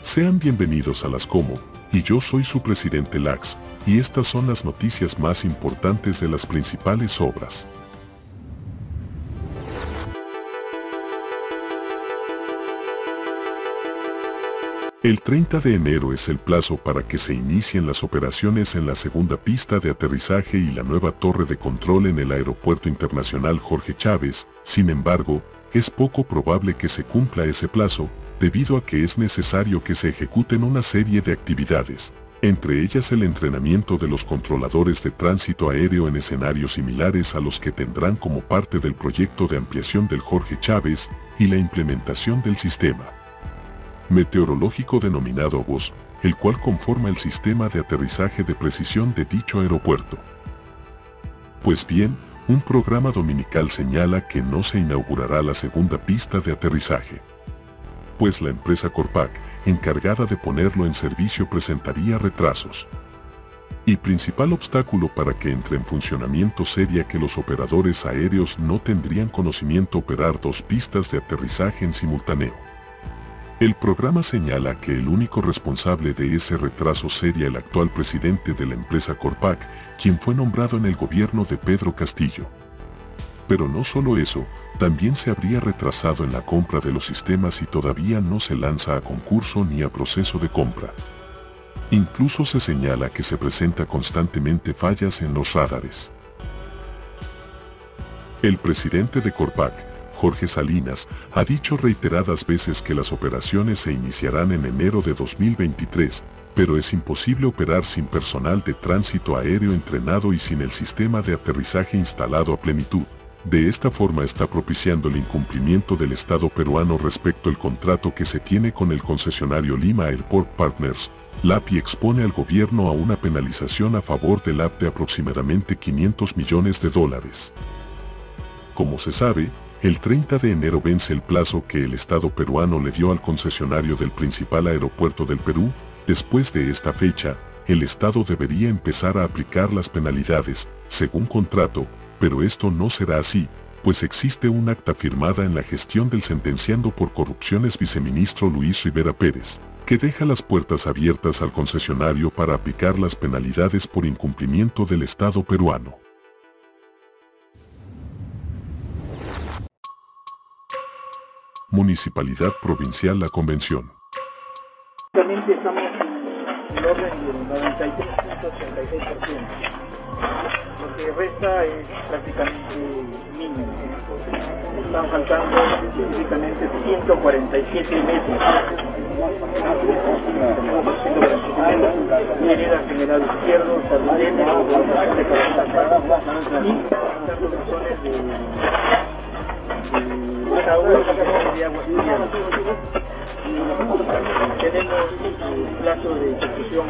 Sean bienvenidos a las Como, y yo soy su presidente Lax, y estas son las noticias más importantes de las principales obras. El 30 de enero es el plazo para que se inicien las operaciones en la segunda pista de aterrizaje y la nueva torre de control en el Aeropuerto Internacional Jorge Chávez, sin embargo, es poco probable que se cumpla ese plazo, debido a que es necesario que se ejecuten una serie de actividades, entre ellas el entrenamiento de los controladores de tránsito aéreo en escenarios similares a los que tendrán como parte del proyecto de ampliación del Jorge Chávez y la implementación del sistema meteorológico denominado VOS, el cual conforma el sistema de aterrizaje de precisión de dicho aeropuerto. Pues bien, un programa dominical señala que no se inaugurará la segunda pista de aterrizaje. Pues la empresa Corpac, encargada de ponerlo en servicio presentaría retrasos. Y principal obstáculo para que entre en funcionamiento sería que los operadores aéreos no tendrían conocimiento operar dos pistas de aterrizaje en simultáneo. El programa señala que el único responsable de ese retraso sería el actual presidente de la empresa Corpac, quien fue nombrado en el gobierno de Pedro Castillo. Pero no solo eso, también se habría retrasado en la compra de los sistemas y todavía no se lanza a concurso ni a proceso de compra. Incluso se señala que se presenta constantemente fallas en los radares. El presidente de Corpac, Jorge Salinas, ha dicho reiteradas veces que las operaciones se iniciarán en enero de 2023, pero es imposible operar sin personal de tránsito aéreo entrenado y sin el sistema de aterrizaje instalado a plenitud. De esta forma está propiciando el incumplimiento del Estado peruano respecto al contrato que se tiene con el concesionario Lima Airport Partners. LAPI expone al gobierno a una penalización a favor del AP de aproximadamente 500 millones de dólares. Como se sabe, el 30 de enero vence el plazo que el Estado peruano le dio al concesionario del principal aeropuerto del Perú. Después de esta fecha, el Estado debería empezar a aplicar las penalidades, según contrato, pero esto no será así, pues existe un acta firmada en la gestión del sentenciando por corrupciones viceministro Luis Rivera Pérez, que deja las puertas abiertas al concesionario para aplicar las penalidades por incumplimiento del Estado peruano. Municipalidad Provincial La Convención. Actualmente estamos en el orden del 93.86%. Lo que resta es prácticamente mínimo. Están faltando específicamente 147 metros. Avenida General Izquierdo, Saludete, y de tenemos un plazo de ejecución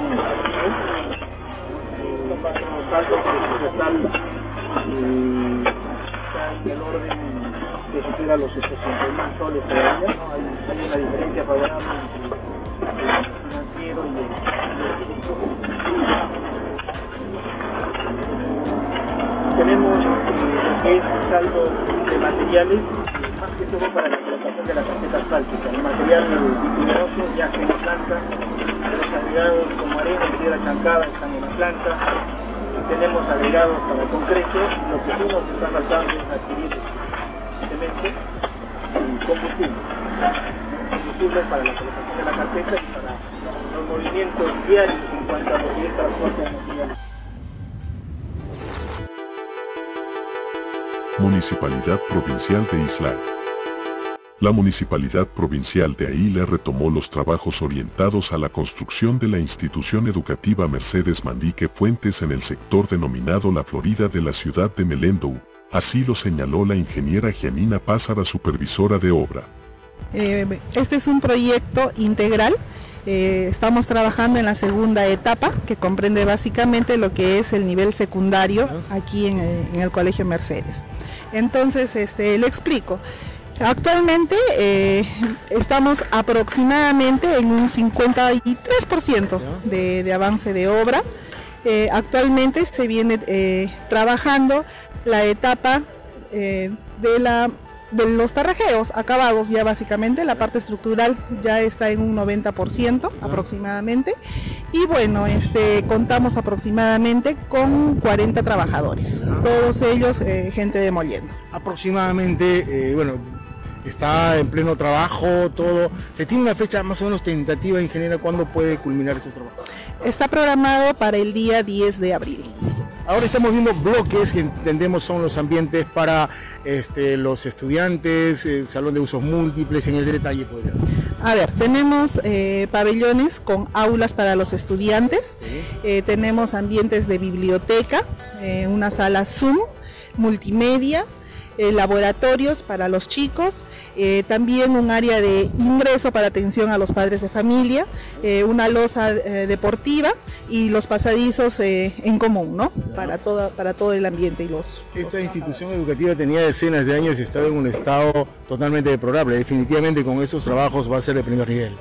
los saldos que total está en el orden que supera los 800 mil soles todavía, ¿no? hay, hay una diferencia favorable entre el financiero y el tenemos eh, el saldo de materiales más que todo para la de la carpeta asfáltica. El material bitumiноso ya en la planta, los agregados como arena y piedra chancada están en la planta, tenemos agregados para el concreto, lo que sí nos está faltando es adquirir cemento y combustible. Combustible para la colocación de la carpeta y para los movimientos diarios en cuanto a los de transporte de. Municipalidad Provincial de Isla. La Municipalidad Provincial de Aila retomó los trabajos orientados a la construcción de la institución educativa Mercedes Mandique Fuentes en el sector denominado La Florida de la ciudad de Melendou. Así lo señaló la ingeniera Gianina Pázara, supervisora de obra. Eh, este es un proyecto integral eh, estamos trabajando en la segunda etapa, que comprende básicamente lo que es el nivel secundario aquí en, el Colegio Mercedes. Entonces, este, le explico. Actualmente eh, estamos aproximadamente en un 53% de, de, avance de obra. Eh, actualmente se viene trabajando la etapa de la de los tarrajeos acabados ya básicamente, la parte estructural ya está en un 90% aproximadamente y bueno, este contamos aproximadamente con 40 trabajadores, todos ellos eh, gente de Moliendo. Aproximadamente, eh, bueno, está en pleno trabajo, todo. ¿Se tiene una fecha más o menos tentativa, ingeniera, cuándo puede culminar ese trabajo? Está programado para el día 10 de abril. Ahora estamos viendo bloques que entendemos son los ambientes para este, los estudiantes, el salón de usos múltiples, en el detalle podría. A ver, tenemos eh, pabellones con aulas para los estudiantes, eh, tenemos ambientes de biblioteca, eh, una sala Zoom, multimedia, eh, laboratorios para los chicos, eh, también un área de ingreso para atención a los padres de familia, eh, una losa deportiva y los pasadizos en común, ¿no? Para, toda, para todo el ambiente y los... Esta institución educativa tenía decenas de años y estaba en un estado totalmente deplorable. Definitivamente con esos trabajos va a ser de primer nivel.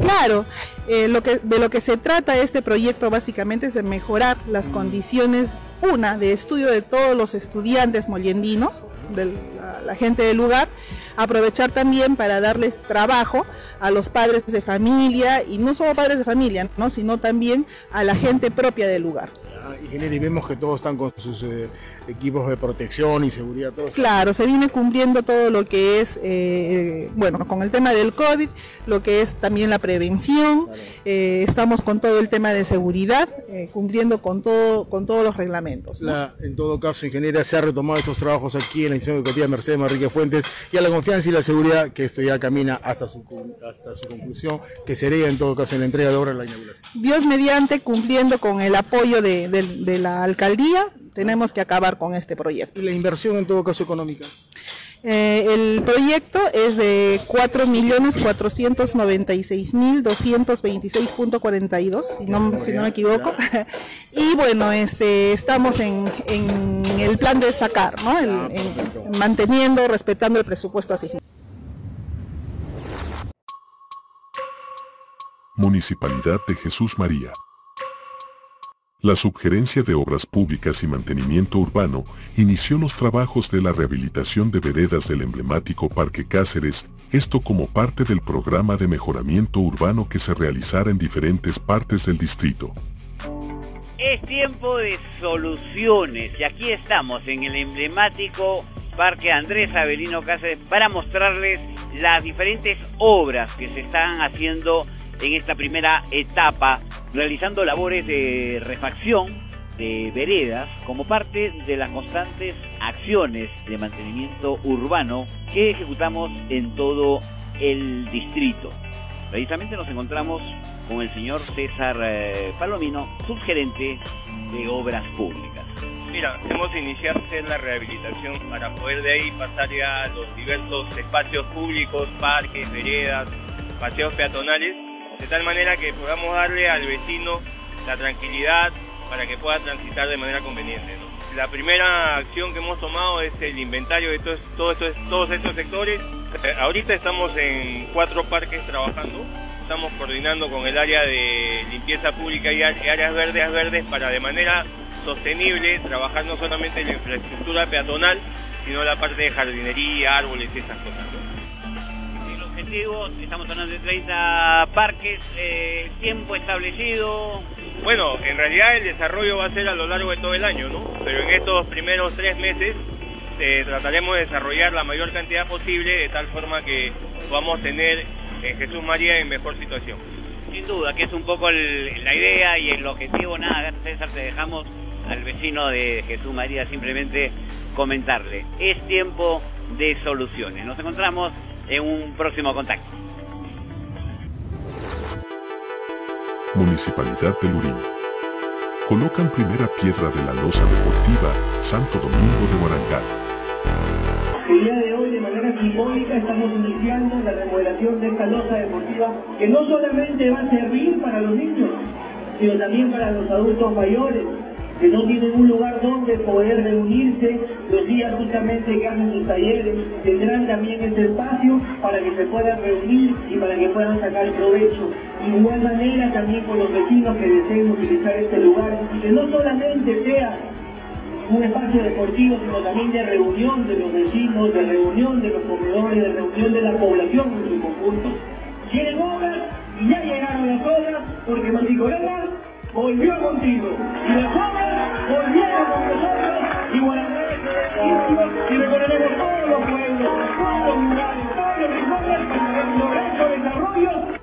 Claro, eh, lo que, de lo que se trata este proyecto básicamente es de mejorar las condiciones, una, de estudio de todos los estudiantes mollendinos, de la, gente del lugar, aprovechar también para darles trabajo a los padres de familia, y no solo padres de familia, ¿no? sino también a la gente propia del lugar y vemos que todos están con sus eh, equipos de protección y seguridad. Todos. Claro, se viene cumpliendo todo lo que es, eh, bueno, con el tema del COVID, lo que es también la prevención, eh, estamos con todo el tema de seguridad, cumpliendo con todo con todos los reglamentos. en todo caso, ingeniera, se ha retomado estos trabajos aquí en la institución educativa Mercedes Manrique Fuentes y a la confianza y la seguridad que esto ya camina hasta su, hasta su conclusión, que sería en todo caso en la entrega de obra la inauguración. Dios mediante, cumpliendo con el apoyo de, de la alcaldía, tenemos que acabar con este proyecto. ¿Y la inversión en todo caso económica? Eh, el proyecto es de 4.496.226.42, si no, si no me equivoco. y bueno, este, estamos en, en, el plan de sacar, ¿no? Ah, manteniendo, respetando el presupuesto asignado. Municipalidad de Jesús María. La Subgerencia de Obras Públicas y Mantenimiento Urbano inició los trabajos de la rehabilitación de veredas del emblemático Parque Cáceres, esto como parte del programa de mejoramiento urbano que se realizará en diferentes partes del distrito. Es tiempo de soluciones y aquí estamos en el emblemático Parque Andrés Avelino Cáceres para mostrarles las diferentes obras que se están haciendo en esta primera etapa, realizando labores de refacción de veredas como parte de las constantes acciones de mantenimiento urbano que ejecutamos en todo el distrito. Precisamente nos encontramos con el señor César eh, Palomino, subgerente de Obras Públicas. Mira, hemos iniciado la rehabilitación para poder de ahí pasar ya a los diversos espacios públicos, parques, veredas, paseos peatonales de tal manera que podamos darle al vecino la tranquilidad para que pueda transitar de manera conveniente. La primera acción que hemos tomado es el inventario de todos, todos, estos sectores. Eh, ahorita estamos en cuatro parques trabajando. Estamos coordinando con el área de limpieza pública y áreas verdes, verdes para de manera sostenible trabajar no solamente en la infraestructura peatonal, sino la parte de jardinería, árboles y esas cosas estamos hablando de 30 parques, eh, tiempo establecido. Bueno, en realidad el desarrollo va a ser a lo largo de todo el año, ¿no? Pero en estos primeros tres meses eh, trataremos de desarrollar la mayor cantidad posible de tal forma que podamos tener en Jesús María en mejor situación. Sin duda, que es un poco la idea y el objetivo, nada, César, te dejamos al vecino de Jesús María simplemente comentarle, es tiempo de soluciones. Nos encontramos en un próximo contacto. Municipalidad de Lurín. Colocan primera piedra de la losa deportiva Santo Domingo de Morangal. El día de hoy, de manera simbólica, estamos iniciando la remodelación de esta losa deportiva que no solamente va a servir para los niños, sino también para los adultos mayores, que no tienen un lugar donde poder reunirse los días justamente que hacen sus talleres, tendrán también ese espacio para que se puedan reunir y para que puedan sacar provecho. De igual manera también con los vecinos que deseen utilizar este lugar, que no solamente sea un espacio deportivo, sino también de reunión de los vecinos, de reunión de los comedores, de reunión de la población en su conjunto. Obras y ya llegaron las obras porque Manticorena volvió contigo. Y las obras volvieron con nosotros y Guadalajara y recorreremos todos los pueblos, todos los lugares, todos los rincones, el progreso, desarrollo